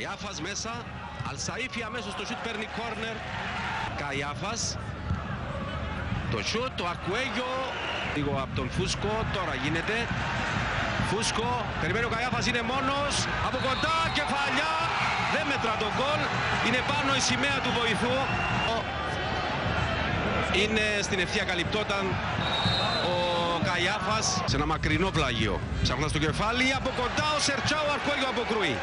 Καϊάφας μέσα, Αλσαΐφη αμέσως το σούτ παίρνει κόρνερ. Καϊάφας. Το σούτ, το Αρκουέγιο, λίγο από τον Φούσκο, τώρα γίνεται. Φούσκο, περιμένει ο Καϊάφας, είναι μόνος, από κοντά, κεφαλιά, δεν μετρά τον γκολ, είναι πάνω η σημαία του βοηθού. Είναι στην ευθεία καλυπτόταν ο Καϊάφας σε ένα μακρινό πλάγιο. Ψάχνοντας το κεφάλι, από κοντά ο Σερτσάου Αρκουέγιο αποκρούει.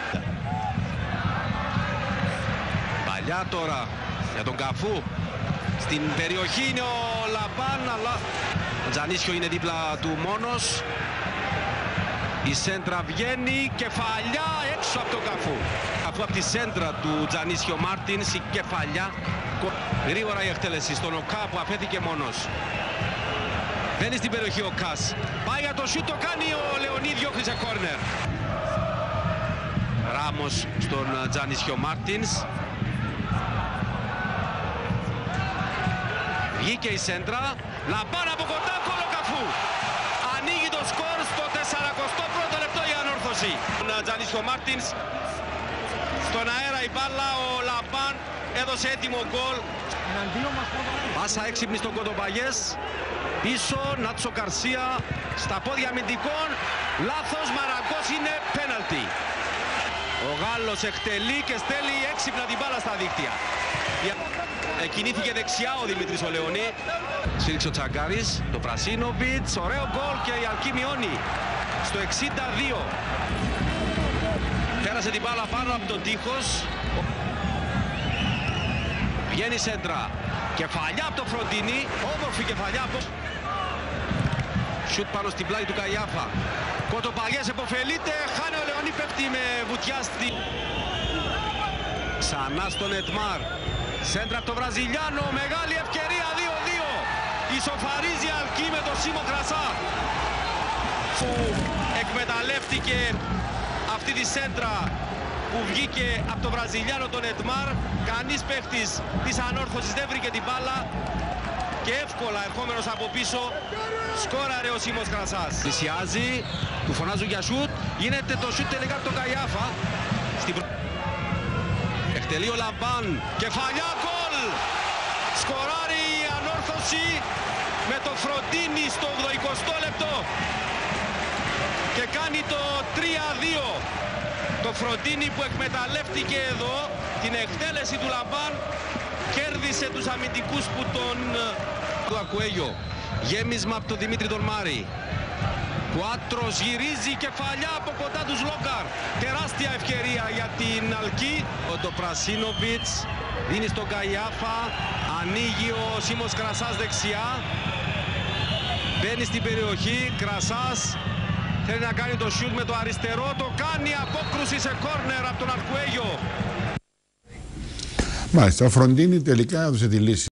Παλιά τώρα για τον Καφού. Στην περιοχή είναι ο Λαμπάν, αλλά ο Τζανίσιο είναι δίπλα του μόνος. Η σέντρα βγαίνει, κεφαλιά έξω από τον Καφού. Αφού από τη σέντρα του Τζανίσιο Μάρτινς, η κεφαλιά. Γρήγορα η εκτέλεση στον Οκά που αφέθηκε μόνος. Μπαίνει στην περιοχή ο Κας. Πάει για το σούτ, το κάνει ο Λεωνίδιο σε κόρνερ. Ράμος στον Τζανίσιο Μάρτινς. Βγήκε η σέντρα. Λαμπάν από κοντά, γκολ ο Καφού. Ανοίγει το σκορ στο 41ο λεπτό η Ανόρθωση. Ο Τζανίσιο Μάρτινς. Στον αέρα η μπάλα, ο Λαμπάν έδωσε έτοιμο γκολ. Πάσα έξυπνη στον Κοντοπαγιές. Πίσω, Νάτσο Καρσία. Στα πόδια αμυντικών. Λάθος, Μαραγκός είναι πέναλτι. Ο Γάλλος εκτελεί και στέλνει έξυπνα την μπάλα στα δίκτυα. Κινήθηκε δεξιά ο Δημήτρης ο Λεωνί. Σφίριξε ο Τσαγκάρης, το Πρασίνοβιτς, ωραίο γκολ και η Αλκή μειώνει στο 62. Πέρασε την μπάλα πάνω από τον τείχος. Βγαίνει σέντρα. Κεφαλιά από το Φροντίνι, όμορφη κεφαλιά από... Σουτ πάνω στην πλάτη του Καϊάφα. Κοτοπαγιές εποφελείται, χάνει ο Λεωνί, πέφτει με βουτιά στη... Ξανά στον Ετμάρ. Σέντρα από το Βραζιλιάνο, μεγάλη ευκαιρία 2-2. Ισοφαρίζει Αλκή με το Σίμο Κρασά. Που εκμεταλλεύτηκε αυτή τη σέντρα που βγήκε από το Βραζιλιάνο τον Ετμάρ. Κανείς παίχτης της Ανόρθωσης δεν βρήκε την μπάλα και εύκολα ερχόμενος από πίσω σκόραρε ο Σίμος Κρασάς. Πλησιάζει, του φωνάζουν για σούτ, γίνεται το σούτ τελικά από τον Καϊάφα. Στην... Εκτελεί ο Λαμπάν, κεφαλιά γκολ! Σκοράρει η Ανόρθωση με το Φροντίνι στο 80 λεπτό και κάνει το 3-2. Το Φροντίνι που εκμεταλλεύτηκε εδώ την εκτέλεση του Λαμπάν κέρδισε τους αμυντικούς που τον... του Ακουέγιο. Γέμισμα από τον Δημήτρη τον Μάρη. Κουάτρος γυρίζει κεφαλιά από κοντά ο Σλόγκαρ. Τεράστια ευκαιρία για την Αλκή. Ο Ντομπρασίνοβιτς δίνει στον Καϊάφα. Ανοίγει ο Σίμος Κρασάς δεξιά. Μπαίνει στην περιοχή. Κρασάς θέλει να κάνει το σιούτ με το αριστερό. Το κάνει απόκρουση σε κόρνερ από τον Αρκουέγιο. Μάλιστα, ο Φροντίνη τελικά έδωσε τη λύση.